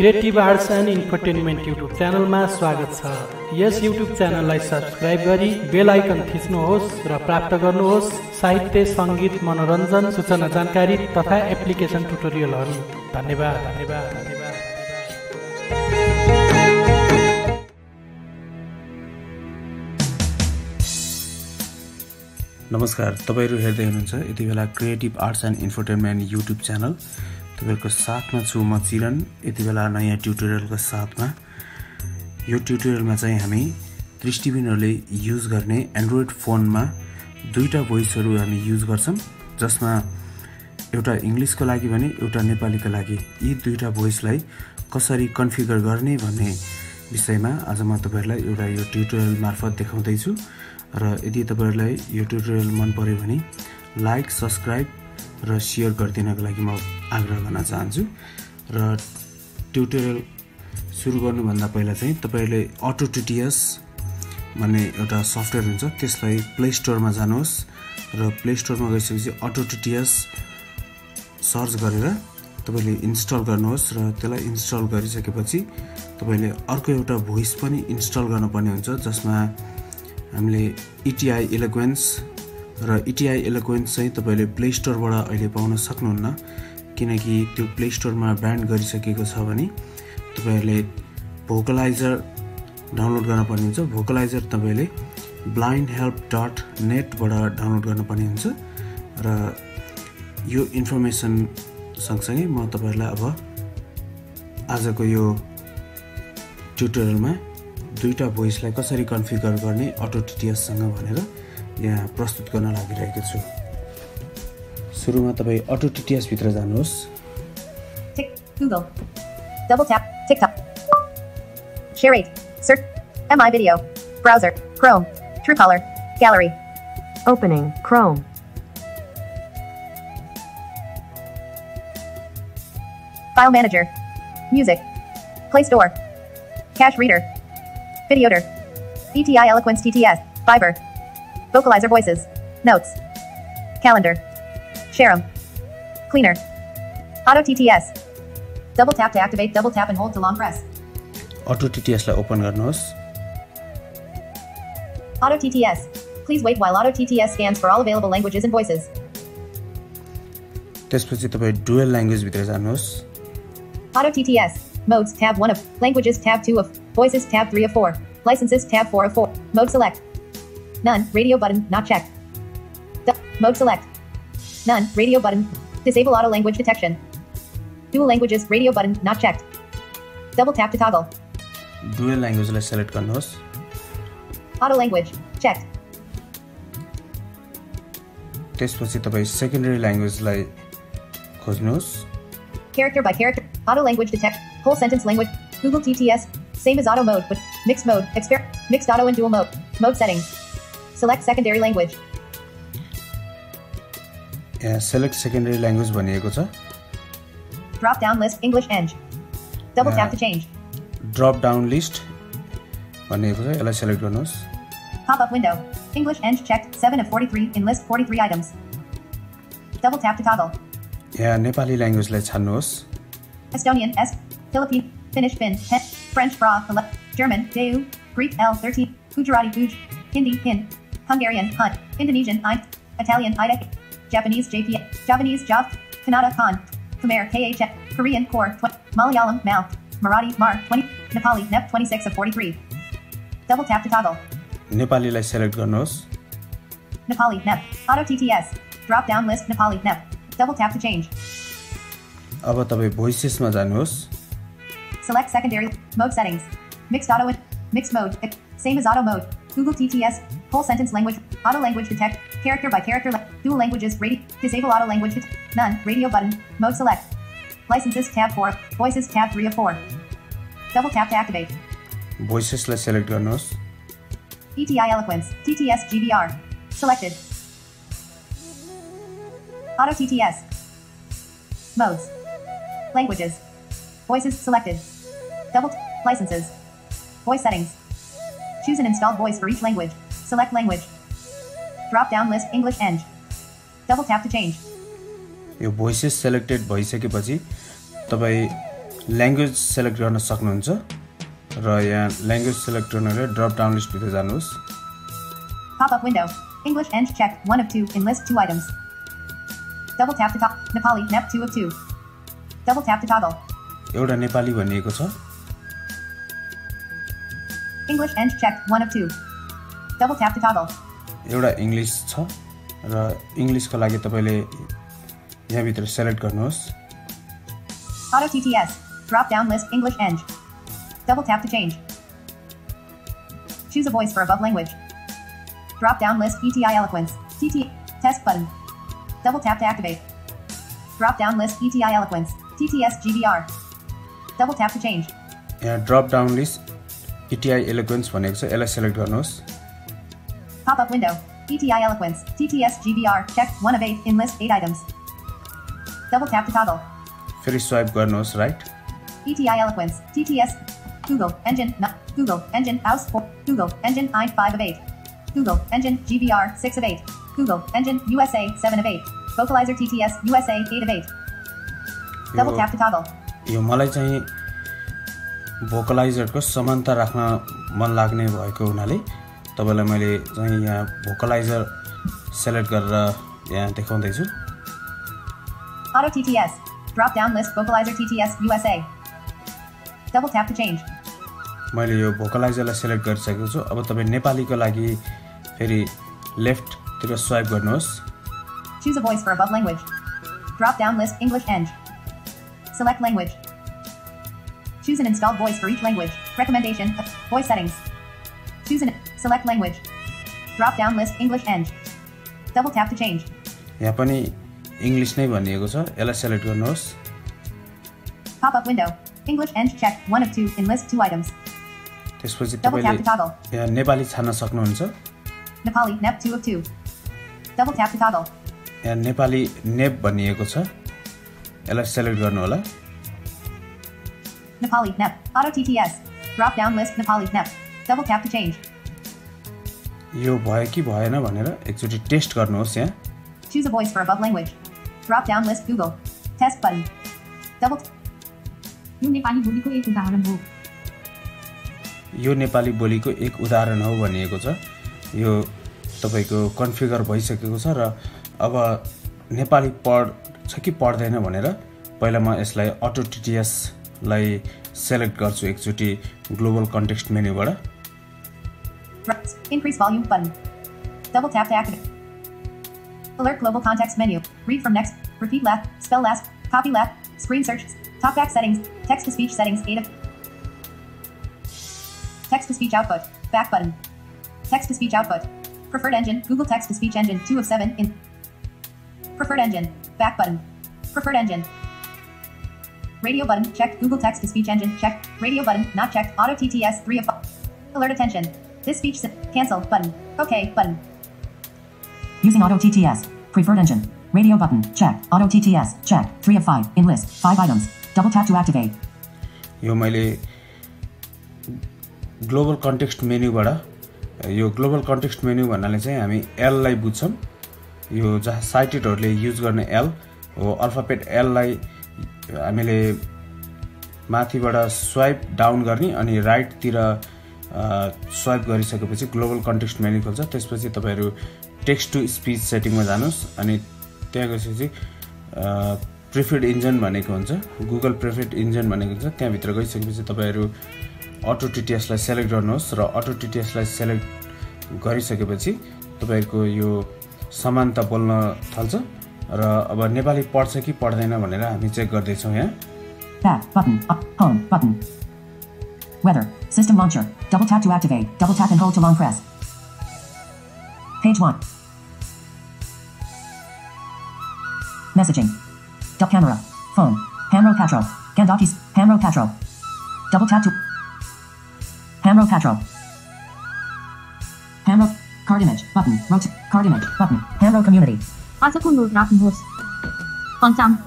Creative arts and infotainment YouTube च्यानलमा स्वागत छ। यस युट्युब च्यानललाई सब्सक्राइब गरी बेल आइकन थिच्नुहोस् र प्राप्त गर्नुहोस् साहित्य सङ्गीत मनोरञ्जन सूचना जानकारी तथा एप्लिकेसन ट्युटोरियलहरू। धन्यवाद। धन्यवाद धन्यवाद नमस्कार तपाईँहरू हेर्दै हुनुहुन्छ यति बेला creative arts and infotainment YouTube channel. तपाईँहरूको साथमा छु म चिरन। यति बेला नयाँ ट्युटोरियलको साथमा। यो ट्युटोरियलमा चाहिँ हामी दृष्टिबिनहरूले युज गर्ने एन्ड्रोइड फोनमा दुईवटा भोइसहरू हामी युज गर्छौँ जसमा एउटा इङ्ग्लिसको लागि भने एउटा नेपालीको लागि। यी दुईवटा भोइसलाई कसरी कन्फिगर गर्ने भन्ने विषयमा आज म तपाईँहरूलाई एउटा यो ट्युटोरियल मार्फत देखाउँदैछु। र यदि तपाईँहरूलाई यो ट्युटोरियल मन पऱ्यो भने लाइक सब्सक्राइब र सेयर गरिदिनको लागि म आग्रह गर्न चाहन्छु। र ट्युटोरियल सुरु गर्नुभन्दा पहिला चाहिँ तपाईँहरूले अटो टिटिएस भन्ने एउटा सफ्टवेयर हुन्छ त्यसलाई प्ले स्टोरमा जानुहोस् र प्ले स्टोरमा गइसकेपछि अटो टिटिएस सर्च गरेर तपाईँले इन्स्टल गर्नुहोस् र त्यसलाई इन्स्टल गरिसकेपछि तपाईँले अर्को एउटा भोइस पनि इन्स्टल गर्नुपर्ने हुन्छ जसमा हामीले इटिआई इलेक्वेन्स र इटिआई इलेक्वेन्स चाहिँ तपाईँले प्ले स्टोरबाट अहिले पाउन सक्नुहुन्न किनकि त्यो प्ले स्टोरमा ब्यान्ड गरिसकेको छ भने तपाईँहरूले भोकलाइजर डाउनलोड गर्नुपर्ने हुन्छ। भोकलाइजर तपाईँले ब्लाइन्ड हेल्प डट नेटबाट डाउनलोड गर्नुपर्ने हुन्छ। र यो इन्फर्मेसन सँगसँगै म तपाईँहरूलाई अब आजको यो ट्युटोरियलमा दुईवटा भोइसलाई कसरी कन्फिगर गर्ने अटो टिटिएससँग भनेर यहाँ प्रस्तुत गर्न लागिरहेको छु सुरुमा तपाईँ अटो टिटिएसभित्र जानुहोस् Double tap, TikTok. Share rate. Search. MI Video. Browser. Chrome. Truecaller. Gallery. Opening. Chrome. File Manager. Music. Play Store. Cache Reader. Videoter. ETI Eloquence TTS. fiber. Vocalizer Voices. Notes. Calendar. Share 'em. Cleaner. Auto TTS. Double tap to activate, double tap and hold to long press. अटो टिटिएसलाई open गर्नुहोस् Auto TTS. Please wait while Auto TTS scans for all available languages and voices. त्यसपछि तपाईँ dual ल्याङ्ग्वेजभित्र जानुहोस् Auto TTS. Modes tab 1 of. Languages tab 2 of. Voices tab 3 of 4. Licenses tab 4 of 4. Mode select. None. Radio button not checked. Du- mode select. None. Radio button. Disable auto language detection. Dual languages radio button not checked. Double tap to toggle. Dual ल्याङ्ग्वेजलाई select गर्नुहोस् Auto language checked. त्यसपछि तपाईँ secondary ल्याङ्ग्वेजलाई खोज्नुहोस् Character by character. Auto language detect. Whole sentence language. Google TTS. Same as auto mode, but mixed mode. Exper- mixed auto and dual mode. Mode settings. Select secondary language. यहाँ select secondary language भनिएको छ Drop down list English Eng. Double tap to change. Drop down list भनिएको छ यसलाई select गर्नुहोस् Pop up window. English Eng checked 7 of 43 in list 43 items. Double tap to toggle. यहाँ Nepali ल्याङ्ग्वेजलाई छान्नुहोस् Estonian S. Philippine. Finnish Fin. He- French Fra. Ele- German Deu. Greek L13. Gujarati Guj. Hindi Hin. Hungarian Hunt. Indonesian I. Italian Ida. Japanese JP. Japanese Jav. Kannada Khan. Khmer KH. Korean Core. Tw- Malayalam Mal. Marathi Mar 20. Nepali Nep 26 of 43. Double tap to toggle. नेपालीलाई select गर्नुहोस् Nepali Nep. Auto TTS. Drop down list Nepali Nep. Double tap to change. अब तपाईँ भोइसेसमा जानुहोस् Select secondary mode settings. Mixed auto mixed mode. eh, Same as auto mode. Google TTS. Whole sentence language. Auto language detect. Character by character. Dual languages. Radio. Disable auto language. Det- none. Radio button. Mode select. Licenses tab 4. Voices tab 3 of 4. Double tap to activate. Voices let's select Garnos. ETI Eloquence. TTS GBR. Selected. Auto TTS. Modes. Languages. Voices selected. Double t- licenses. Voice settings. Choose an installed voice for each language. Select language. Drop down list English Eng. Double tap to change. यो voices selected भइसकेपछि तपाईँ language select गर्न सक्नुहुन्छ र यहाँ language select गर्नाले drop down लिस्टभित्र जानुहोस् Pop up window. English Eng check. One of two in list two items. Double tap to top. Nepali Nep two of two. Double tap to toggle. एउटा नेपाली भनिएको छ English Eng check. One of two. Double tap to toggle. एउटा English छ र इङ्ग्लिसको लागि तपाईँले यहाँभित्र सेलेक्ट गर्नुहोस् Auto TTS. Drop down list English Eng. Double tap to change. Choose a voice for above language. Drop down list ETI Eloquence. TT. Test button. Double tap to activate. Drop down list ETI Eloquence. TTS GBR. Double tap to change. यहाँ drop down list ETI eloquence भनेको छ यसलाई select गर्नुहोस् Pop up window. ETI Eloquence. TTS GBR. Check. One of eight in list eight items. Double tap to toggle. फेरि swipe गर्नुहोस् right ETI Eloquence. TTS. Google. Engine. Not. Google. Engine. House. Four. Google. Engine. I. Five of eight. Google. Engine. GBR. Six of eight. Google. Engine. USA. Seven of eight. Vocalizer TTS. USA. Eight of eight. Double yo- tap to toggle. यो मलाई चाहिँ भोकलाइजरको समानता राख्न मन लाग्ने भएको हुनाले तपाईँलाई मैले चाहिँ यहाँ भोकलाइजर सेलेक्ट गरेर यहाँ देखाउँदैछु Auto TTS. Drop down list Vocalizer TTS USA. Double tap to change. मैले यो भोकलाइजरलाई सेलेक्ट गरिसकेको छु अब तपाईँ नेपालीको लागि फेरि लेफ्टतिर स्वाइप गर्नुहोस् Choose a voice for above language. Drop down list English Eng. Select language. Choose an installed voice for each language. Recommendation. Voice settings. Choose an select language. Drop down list English Eng. Double tap to change. यहाँ पनि English नै भनिएको छ यसलाई select गर्नुहोस् Pop up window. English Eng check. One of two in list two items. त्यसपछि Double tap to तपाईँले toggle. यहाँ नेपाली छान्न सक्नुहुन्छ Nepali Nep two of two. Double tap to toggle. यहाँ नेपाली नेप भनिएको छ यसलाई सेलेक्ट गर्नु होला Nepali Nep. Auto TTS. Drop down list Nepali Nep. Double tap to change. यो भयो कि भएन भनेर एकचोटि टेस्ट गर्नुहोस् यहाँ Choose a voice for above language. Drop down list Google. Test button. Double. यो नेपाली बोलीको एक उदाहरण हो यो नेपाली बोलीको एक उदाहरण हो भनिएको छ यो तपाईँको कन्फिगर भइसकेको छ र अब नेपाली पढ्छ कि पढ्दैन भनेर पहिला म यसलाई अटो टिटिएसलाई सेलेक्ट गर्छु एकचोटि ग्लोबल कन्टेक्स्ट मेन्यूबाट Increase volume button. Double tap to activate. Alert global context menu. Read from next. Repeat left. Spell last. Copy left. Screen search. Talkback settings. Text to speech settings. 8 of. Text to speech output. Back button. Text to speech output. Preferred engine. Google text to speech engine. 2 of 7 in. Preferred engine. Back button. Preferred engine. Radio button. Checked. Google text to speech engine. Checked. Radio button. Not checked. Auto TTS. 3 of 5. Alert attention. This speech. Cancel button. OK button. Using Auto TTS. Preferred engine. Radio button. Check. Auto TTS. Check. 3 of 5. In list. 5 items. Double tap to activate. यो मैले global context मेन्यूबाट यो global context menu भन्नाले चाहिँ हामी एललाई बुझ्छौँ यो जहाँ साइटेडहरूले use गर्ने L हो अल्फापेट एललाई हामीले माथिबाट स्वाइप डाउन गर्ने अनि राइटतिर स्वाइप गरिसकेपछि ग्लोबल कन्टेक्स्ट मेन्यू खोल्छ। त्यसपछि तपाईँहरू टेक्स्ट टु स्पिच सेटिङमा जानुहोस् अनि त्यहाँ गएपछि प्रिफर्ड इन्जन भनेको हुन्छ। गुगल प्रिफर्ड इन्जन भनेको हुन्छ। त्यहाँभित्र गइसकेपछि तपाईँहरू अटो टिटिएसलाई सेलेक्ट गर्नुहोस् र अटो टिटिएसलाई सेलेक्ट गरिसकेपछि तपाईँहरूको यो समानता बोल्न थाल्छ। र अब नेपाली पढ्छ कि पढ्दैन भनेर हामी चेक गर्दैछौँ यहाँ। Weather. System launcher. Double tap to activate. Double tap and hold to long press. Page 1. Messaging. Dull camera. Phone. Hamro Patro. Gandotti's. Hamro Patro. Double tap to. Hamro Patro. Hamro. Card image. Button. Rotate. Card image. Button. Hamro community. Asta cu nu Ravenhorst. Consam.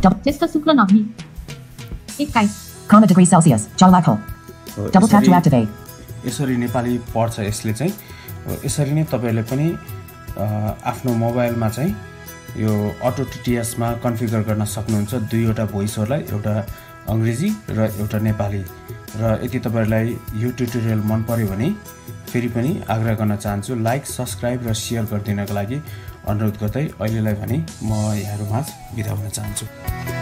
Double. Testa sucra nohi. It guys. Comma degrees Celsius. Jalakol. यसरी- नेपाली पढ्छ यसले चाहिँ। यसरी नै तपाईँहरूले पनि आफ्नो मोबाइलमा चाहिँ यो अटो टिटिएसमा कन्फिगर गर्न सक्नुहुन्छ दुईवटा भोइसहरूलाई एउटा अङ्ग्रेजी र एउटा नेपाली। र यदि तपाईँहरूलाई यो ट्युटोरियल मन पर्यो भने फेरि पनि आग्रह गर्न चाहन्छु लाइक सब्सक्राइब र सेयर गरिदिनको लागि अनुरोध गर्दै अहिलेलाई भने म यहाँहरू माझ बिदा हुन चाहन्छु।